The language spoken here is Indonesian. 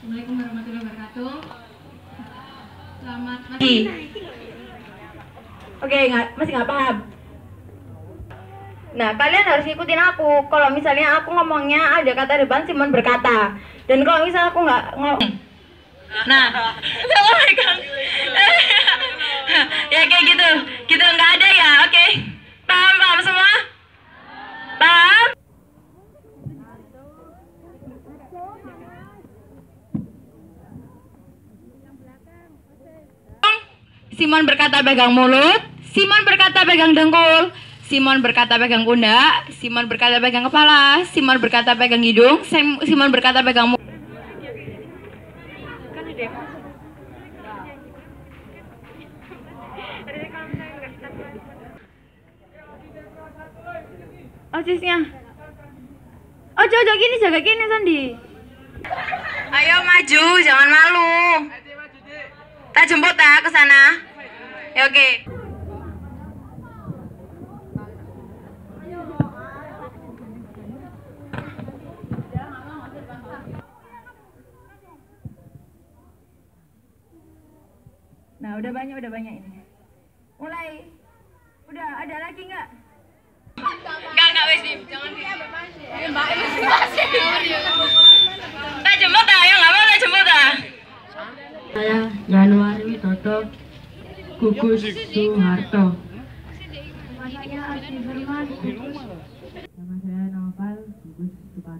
Assalamualaikum warahmatullahi wabarakatuh. Selamat Oke, pagi. Oke, nggak masih nggak paham. Nah, kalian harus ikutin aku. Kalau misalnya aku ngomongnya ada kata depan, Simon berkata. Dan kalau misalnya aku nggak ngomong, Nah, Assalamualaikum. ya kayak gitu, gitu nggak ada ya, oke? Paham, paham semua? Paham? Simon berkata pegang mulut, Simon berkata pegang dengkul, Simon berkata pegang pundak, Simon berkata pegang kepala, Simon berkata pegang hidung, Sim- Simon berkata pegang mulut. Osisnya. Oh, jojo gini, jaga gini Sandi. Ayo maju, jangan malu. Tak jemput tak ke sana. Ya oke. Nah, udah banyak, udah banyak ini. Mulai. Udah, ada lagi nggak? Enggak, enggak wes. Jangan di. Tak jemput tak? Ayo nggak mau jemput tak? Saya Januari Witoto Gugus Soeharto. Nama saya Noval Gugus Soekarno.